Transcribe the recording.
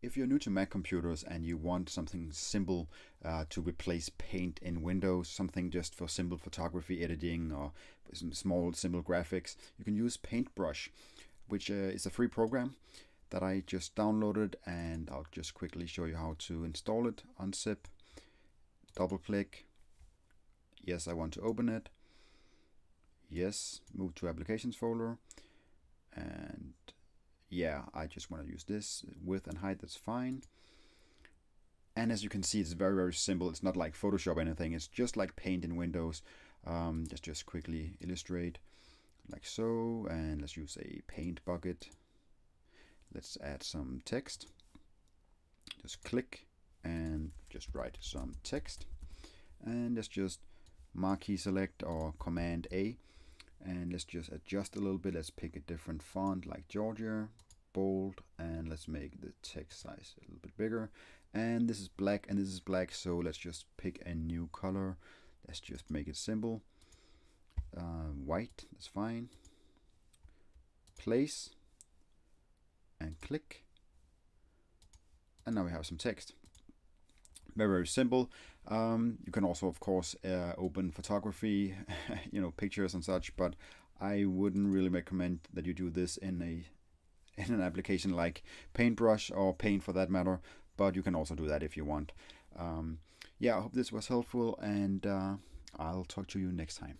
If you're new to Mac computers and you want something simple uh, to replace Paint in Windows, something just for simple photography editing or some small simple graphics, you can use Paintbrush, which uh, is a free program that I just downloaded and I'll just quickly show you how to install it. Unzip, double click. Yes, I want to open it. Yes, move to applications folder and yeah, I just want to use this width and height, that's fine. And as you can see, it's very, very simple. It's not like Photoshop or anything. It's just like Paint in Windows. Um, let's just quickly illustrate like so. And let's use a paint bucket. Let's add some text. Just click and just write some text. And let's just marquee select or Command A and let's just adjust a little bit. Let's pick a different font like Georgia bold and let's make the text size a little bit bigger. And this is black and this is black so let's just pick a new color. Let's just make it simple. Uh, white that's fine. Place and click. And now we have some text very very simple. Um, you can also of course uh, open photography you know pictures and such but I wouldn't really recommend that you do this in a in an application like Paintbrush or Paint for that matter but you can also do that if you want. Um, yeah I hope this was helpful and uh, I'll talk to you next time